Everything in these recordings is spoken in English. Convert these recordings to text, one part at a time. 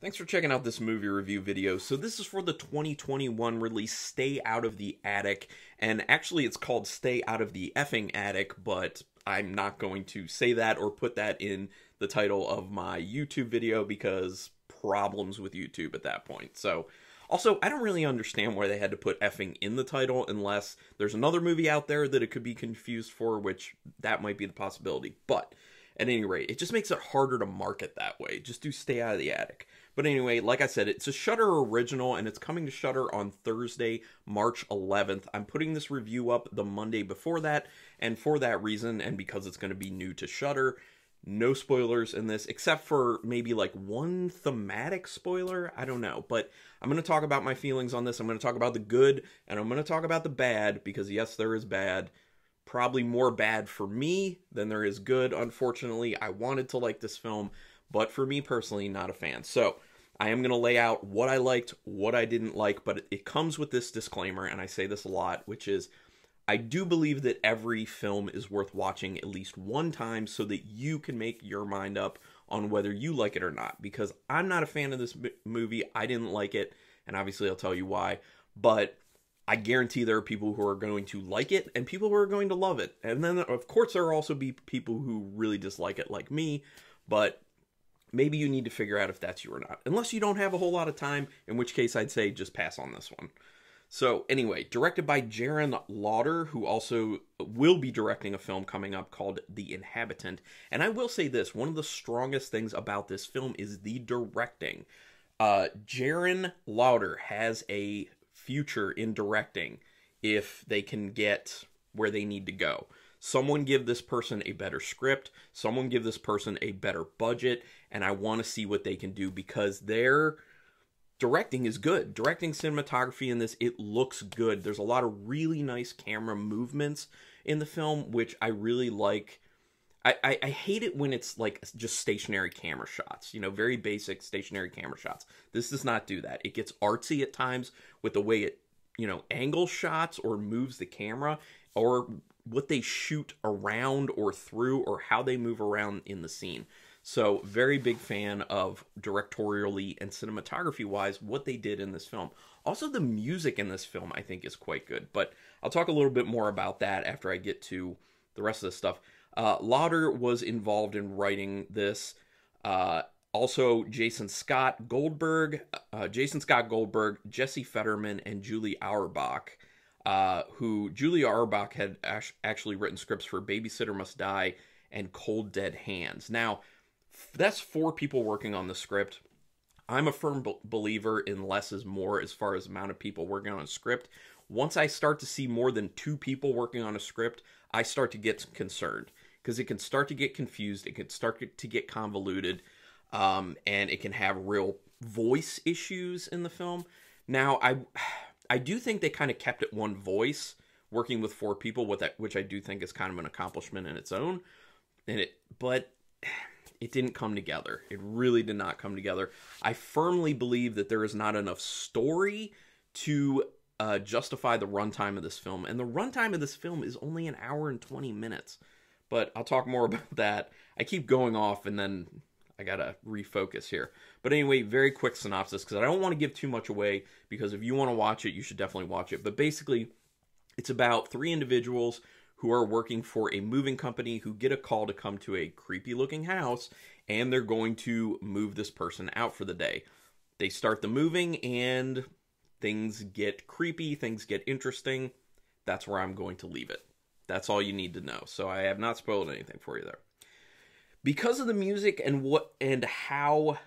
Thanks for checking out this movie review video. So this is for the 2021 release Stay Out of the Attic, and actually it's called Stay Out of the Effing Attic, but I'm not going to say that or put that in the title of my YouTube video because problems with YouTube at that point. So also, I don't really understand why they had to put effing in the title unless there's another movie out there that it could be confused for, which that might be the possibility. But at any rate, it just makes it harder to market that way. Just do stay out of the attic. But anyway, like I said, it's a Shudder original and it's coming to Shudder on Thursday, March 11th. I'm putting this review up the Monday before that, and for that reason, and because it's going to be new to Shudder, no spoilers in this, except for maybe like one thematic spoiler. I don't know. But I'm going to talk about my feelings on this. I'm going to talk about the good, and I'm going to talk about the bad, because yes, there is bad probably more bad for me than there is good. Unfortunately, I wanted to like this film, but for me personally, not a fan. So I am going to lay out what I liked, what I didn't like, but it comes with this disclaimer, and I say this a lot, which is I do believe that every film is worth watching at least one time so that you can make your mind up on whether you like it or not. Because I'm not a fan of this movie, I didn't like it, and obviously I'll tell you why. But I guarantee there are people who are going to like it and people who are going to love it. And then, of course, there will also be people who really dislike it, like me. But maybe you need to figure out if that's you or not. Unless you don't have a whole lot of time, in which case I'd say just pass on this one. So, anyway, directed by Jerren Lauder, who also will be directing a film coming up called The Inhabitant. And I will say this one of the strongest things about this film is the directing. Uh, Jerren Lauder has a future in directing if they can get where they need to go. Someone give this person a better script, someone give this person a better budget, and I want to see what they can do because their directing is good. Directing cinematography in this, it looks good. There's a lot of really nice camera movements in the film, which I really like. I, I, hate it when it's like just stationary camera shots, you know, very basic stationary camera shots. This does not do that. It gets artsy at times with the way it, you know, angle shots or moves the camera or what they shoot around or through or how they move around in the scene. So, very big fan of directorially and cinematography wise what they did in this film. Also, the music in this film I think is quite good, but I'll talk a little bit more about that after I get to the rest of the stuff. Uh, Lauder was involved in writing this. Uh, also, Jason Scott Goldberg, uh, Jason Scott Goldberg, Jesse Federman, and Julie Auerbach, uh, who Julie Auerbach had actually written scripts for Babysitter Must Die and Cold Dead Hands. Now, that's four people working on the script. I'm a firm b- believer in less is more as far as amount of people working on a script. Once I start to see more than two people working on a script, I start to get concerned because it can start to get confused, it can start to get convoluted, um, and it can have real voice issues in the film. Now, I I do think they kind of kept it one voice, working with four people, with that, which I do think is kind of an accomplishment in its own. And it, but it didn't come together. It really did not come together. I firmly believe that there is not enough story to uh, justify the runtime of this film, and the runtime of this film is only an hour and twenty minutes. But I'll talk more about that. I keep going off, and then I gotta refocus here. But anyway, very quick synopsis because I don't want to give too much away. Because if you want to watch it, you should definitely watch it. But basically, it's about three individuals who are working for a moving company who get a call to come to a creepy looking house and they're going to move this person out for the day. They start the moving and things get creepy, things get interesting. That's where I'm going to leave it. That's all you need to know. So I have not spoiled anything for you there. Because of the music and what and how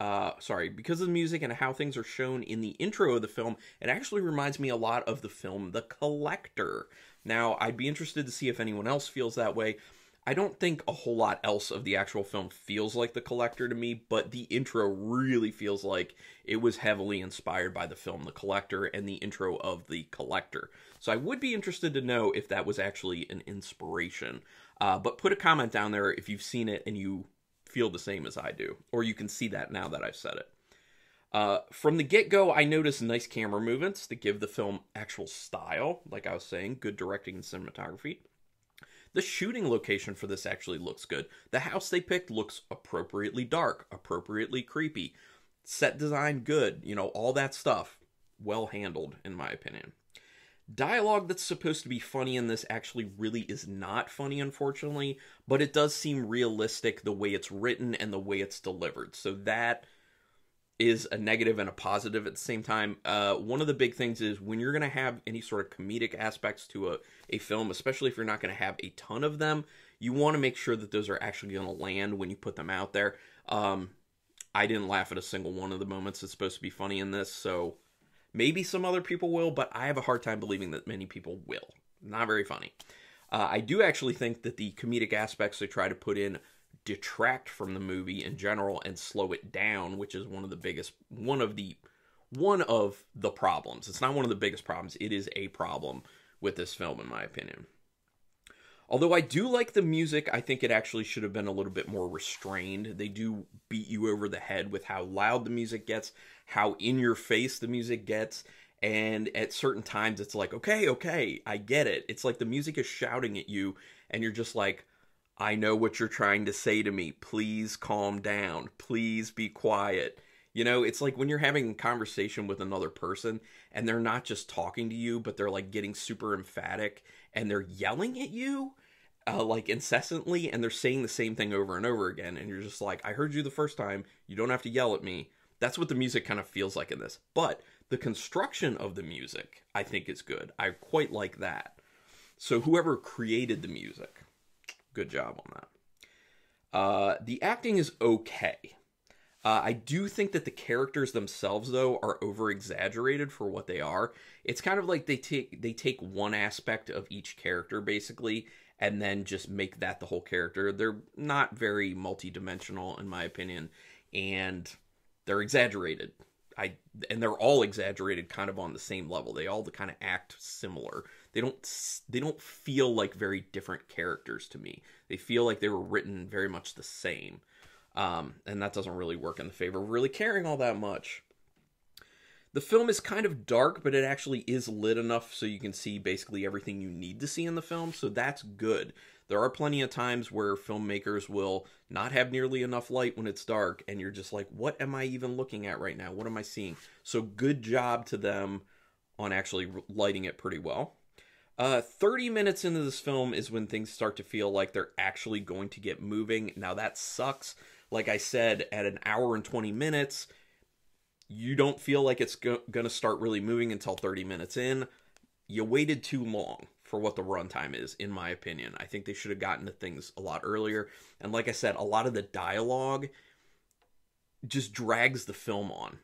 uh, sorry, because of the music and how things are shown in the intro of the film, it actually reminds me a lot of the film The Collector. Now, I'd be interested to see if anyone else feels that way. I don't think a whole lot else of the actual film feels like The Collector to me, but the intro really feels like it was heavily inspired by the film The Collector and the intro of The Collector. So I would be interested to know if that was actually an inspiration. Uh, but put a comment down there if you've seen it and you feel the same as I do, or you can see that now that I've said it. Uh, from the get go, I noticed nice camera movements that give the film actual style, like I was saying, good directing and cinematography. The shooting location for this actually looks good. The house they picked looks appropriately dark, appropriately creepy. Set design, good. You know, all that stuff, well handled, in my opinion. Dialogue that's supposed to be funny in this actually really is not funny, unfortunately, but it does seem realistic the way it's written and the way it's delivered. So that is a negative and a positive at the same time. Uh, one of the big things is when you're going to have any sort of comedic aspects to a, a film, especially if you're not going to have a ton of them, you want to make sure that those are actually going to land when you put them out there. Um, I didn't laugh at a single one of the moments that's supposed to be funny in this, so maybe some other people will, but I have a hard time believing that many people will. Not very funny. Uh, I do actually think that the comedic aspects they try to put in detract from the movie in general and slow it down, which is one of the biggest one of the one of the problems. It's not one of the biggest problems. It is a problem with this film in my opinion. Although I do like the music, I think it actually should have been a little bit more restrained. They do beat you over the head with how loud the music gets, how in your face the music gets, and at certain times it's like, okay, okay, I get it. It's like the music is shouting at you, and you're just like, I know what you're trying to say to me. Please calm down. Please be quiet. You know, it's like when you're having a conversation with another person and they're not just talking to you, but they're like getting super emphatic and they're yelling at you uh, like incessantly and they're saying the same thing over and over again. And you're just like, I heard you the first time. You don't have to yell at me. That's what the music kind of feels like in this. But the construction of the music, I think, is good. I quite like that. So, whoever created the music, good job on that. Uh, the acting is okay. Uh, I do think that the characters themselves, though, are over exaggerated for what they are. It's kind of like they take they take one aspect of each character basically, and then just make that the whole character. They're not very multi-dimensional, in my opinion, and they're exaggerated. I and they're all exaggerated, kind of on the same level. They all kind of act similar they don't they don't feel like very different characters to me. They feel like they were written very much the same, um, and that doesn't really work in the favor of really caring all that much. The film is kind of dark, but it actually is lit enough so you can see basically everything you need to see in the film, so that's good. There are plenty of times where filmmakers will not have nearly enough light when it's dark, and you're just like, what am I even looking at right now? What am I seeing? So, good job to them on actually lighting it pretty well. Uh, 30 minutes into this film is when things start to feel like they're actually going to get moving. Now, that sucks. Like I said, at an hour and 20 minutes, you don't feel like it's go- going to start really moving until 30 minutes in. You waited too long for what the runtime is, in my opinion. I think they should have gotten to things a lot earlier. And like I said, a lot of the dialogue just drags the film on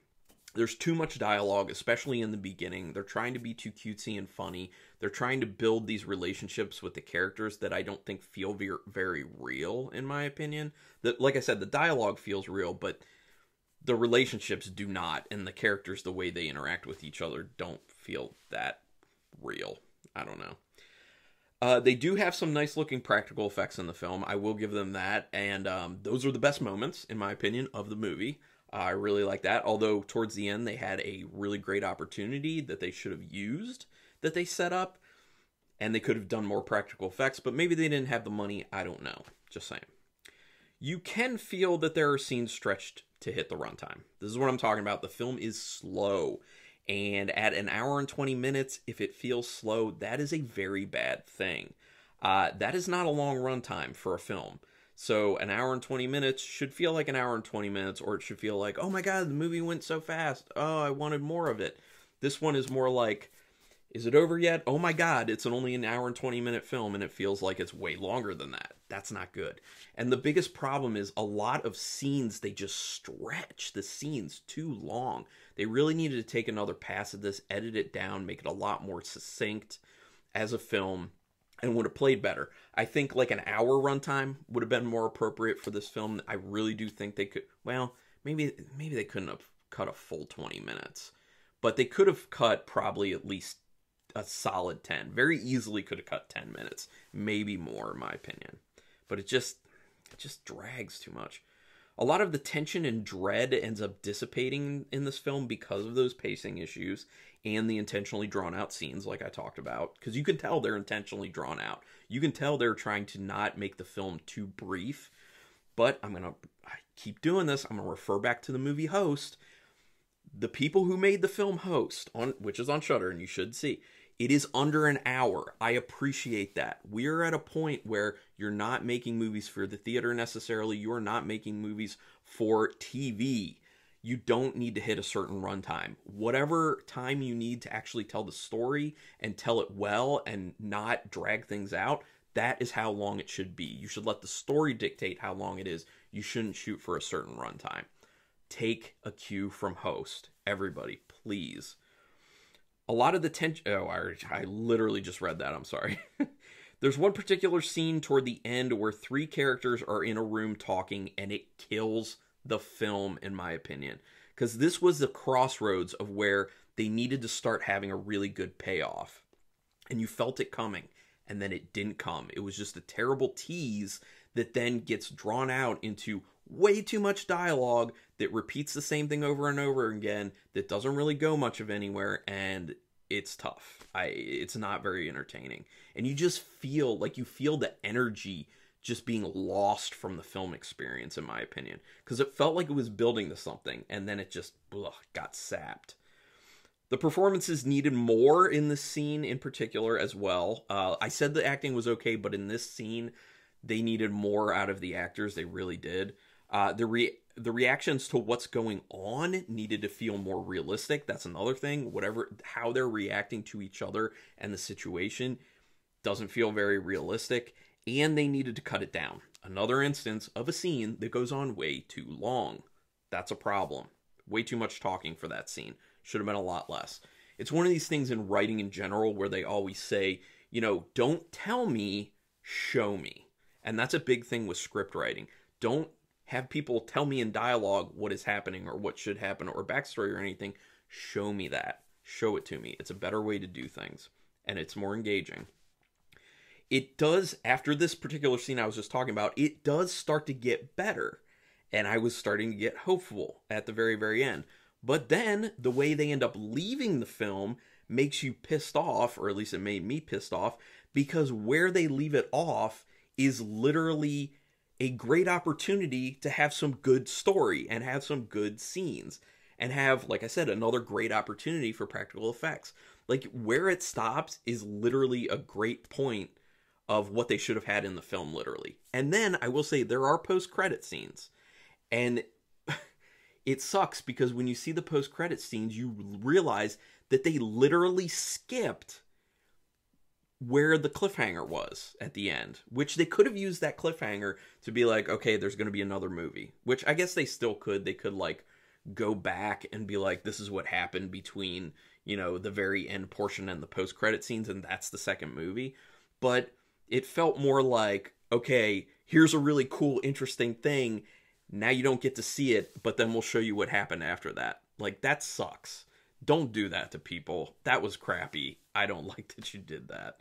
there's too much dialogue, especially in the beginning. They're trying to be too cutesy and funny. They're trying to build these relationships with the characters that I don't think feel very, real, in my opinion. That, like I said, the dialogue feels real, but the relationships do not, and the characters, the way they interact with each other, don't feel that real. I don't know. Uh, they do have some nice looking practical effects in the film. I will give them that, and um, those are the best moments, in my opinion, of the movie. I really like that. Although towards the end they had a really great opportunity that they should have used that they set up, and they could have done more practical effects, but maybe they didn't have the money. I don't know. Just saying. You can feel that there are scenes stretched to hit the runtime. This is what I'm talking about. The film is slow. And at an hour and 20 minutes, if it feels slow, that is a very bad thing. Uh, that is not a long runtime for a film. So an hour and 20 minutes should feel like an hour and 20 minutes, or it should feel like, oh my god, the movie went so fast. Oh, I wanted more of it. This one is more like, is it over yet? Oh my god, it's only an hour and 20 minute film, and it feels like it's way longer than that. That's not good. And the biggest problem is a lot of scenes, they just stretch the scenes too long. They really needed to take another pass at this, edit it down, make it a lot more succinct as a film and would have played better. I think like an hour runtime would have been more appropriate for this film. I really do think they could. Well, maybe maybe they couldn't have cut a full twenty minutes, but they could have cut probably at least a solid ten. Very easily could have cut ten minutes, maybe more, in my opinion. But it just it just drags too much. A lot of the tension and dread ends up dissipating in this film because of those pacing issues and the intentionally drawn out scenes like I talked about because you can tell they're intentionally drawn out. You can tell they're trying to not make the film too brief. But I'm going to keep doing this, I'm going to refer back to the movie Host. The people who made the film Host, on which is on Shudder and you should see, it is under an hour. I appreciate that. We're at a point where you're not making movies for the theater necessarily. You're not making movies for TV. You don't need to hit a certain runtime. Whatever time you need to actually tell the story and tell it well and not drag things out, that is how long it should be. You should let the story dictate how long it is. You shouldn't shoot for a certain runtime. Take a cue from host. Everybody, please a lot of the tension. Oh, I, I literally just read that. I'm sorry. There's one particular scene toward the end where three characters are in a room talking, and it kills the film, in my opinion. Because this was the crossroads of where they needed to start having a really good payoff. And you felt it coming, and then it didn't come. It was just a terrible tease that then gets drawn out into way too much dialogue that repeats the same thing over and over again that doesn't really go much of anywhere and it's tough. I it's not very entertaining. And you just feel like you feel the energy just being lost from the film experience in my opinion because it felt like it was building to something and then it just ugh, got sapped. The performances needed more in the scene in particular as well. Uh, I said the acting was okay, but in this scene, they needed more out of the actors. They really did. Uh, the re- the reactions to what's going on needed to feel more realistic. That's another thing. Whatever how they're reacting to each other and the situation doesn't feel very realistic, and they needed to cut it down. Another instance of a scene that goes on way too long. That's a problem. Way too much talking for that scene. Should have been a lot less. It's one of these things in writing in general where they always say, you know, don't tell me, show me. And that's a big thing with script writing. Don't have people tell me in dialogue what is happening or what should happen or backstory or anything. Show me that. Show it to me. It's a better way to do things and it's more engaging. It does, after this particular scene I was just talking about, it does start to get better. And I was starting to get hopeful at the very, very end. But then the way they end up leaving the film makes you pissed off, or at least it made me pissed off, because where they leave it off is literally a great opportunity to have some good story and have some good scenes and have like i said another great opportunity for practical effects. Like where it stops is literally a great point of what they should have had in the film literally. And then i will say there are post credit scenes. And it sucks because when you see the post credit scenes you realize that they literally skipped where the cliffhanger was at the end, which they could have used that cliffhanger to be like, okay, there's going to be another movie, which I guess they still could. They could like go back and be like, this is what happened between, you know, the very end portion and the post credit scenes, and that's the second movie. But it felt more like, okay, here's a really cool, interesting thing. Now you don't get to see it, but then we'll show you what happened after that. Like, that sucks. Don't do that to people. That was crappy. I don't like that you did that.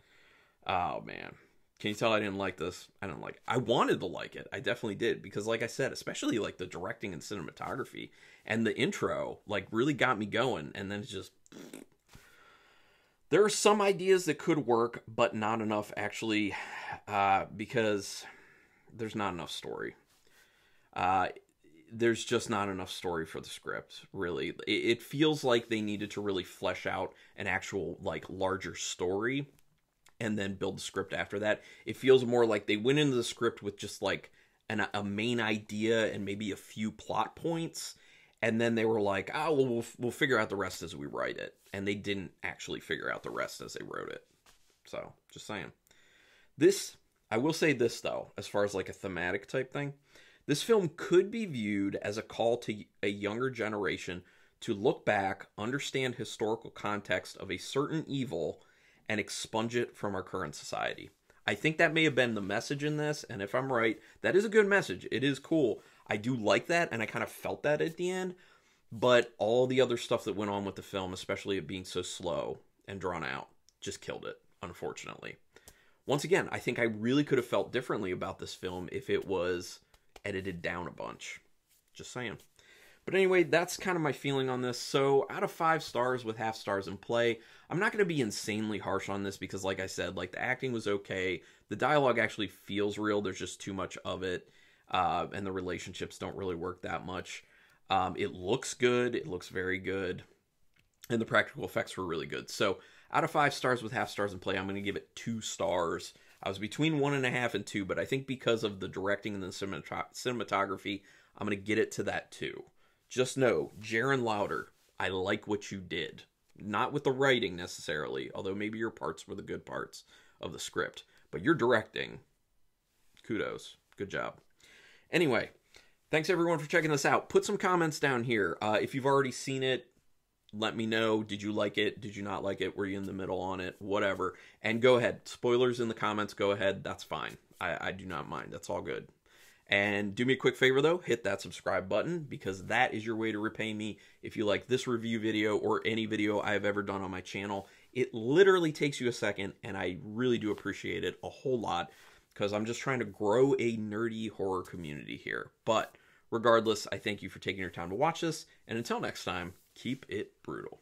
Oh man. Can you tell I didn't like this? I don't like. It. I wanted to like it. I definitely did because, like I said, especially like the directing and cinematography and the intro, like really got me going. And then it's just there are some ideas that could work, but not enough actually, uh, because there's not enough story. Uh, there's just not enough story for the script. Really, it, it feels like they needed to really flesh out an actual like larger story and then build the script after that. It feels more like they went into the script with just like an, a main idea and maybe a few plot points, and then they were like, "Oh, well, we'll we'll figure out the rest as we write it," and they didn't actually figure out the rest as they wrote it. So, just saying. This, I will say this though, as far as like a thematic type thing, this film could be viewed as a call to a younger generation to look back, understand historical context of a certain evil and expunge it from our current society. I think that may have been the message in this, and if I'm right, that is a good message. It is cool. I do like that, and I kind of felt that at the end. But all the other stuff that went on with the film, especially it being so slow and drawn out, just killed it, unfortunately. Once again, I think I really could have felt differently about this film if it was edited down a bunch. Just saying. But anyway, that's kind of my feeling on this. So, out of five stars with half stars in play, I'm not going to be insanely harsh on this because, like I said, like the acting was okay. The dialogue actually feels real. There's just too much of it. uh, and the relationships don't really work that much. Um, it looks good. It looks very good, and the practical effects were really good. So out of five stars with half stars in play, I'm going to give it two stars. I was between one and a half and two, but I think because of the directing and the cinematography, I'm going to get it to that two. Just know, Jerren Lauder, I like what you did. Not with the writing necessarily, although maybe your parts were the good parts of the script, but your directing, kudos. Good job. Anyway, thanks everyone for checking this out. Put some comments down here. Uh, if you've already seen it, let me know. Did you like it? Did you not like it? Were you in the middle on it? Whatever. And go ahead. Spoilers in the comments. Go ahead. That's fine. I, I do not mind. That's all good. And do me a quick favor though, hit that subscribe button because that is your way to repay me if you like this review video or any video I've ever done on my channel. It literally takes you a second and I really do appreciate it a whole lot because I'm just trying to grow a nerdy horror community here. But regardless, I thank you for taking your time to watch this and until next time, keep it brutal.